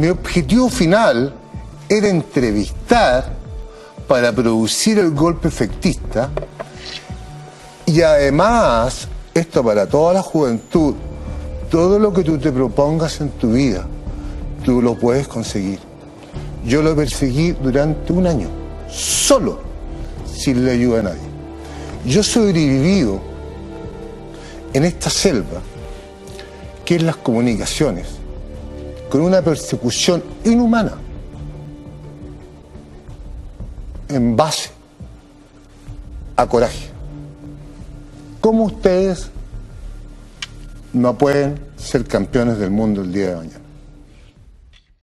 Mi objetivo final era entrevistar para producir el golpe efectista y además, esto para toda la juventud, todo lo que tú te propongas en tu vida, tú lo puedes conseguir. Yo lo perseguí durante un año, solo, sin la ayuda de nadie. Yo sobrevivido en esta selva, que es las comunicaciones, con una persecución inhumana, en base a coraje. ¿Cómo ustedes no pueden ser campeones del mundo el día de mañana?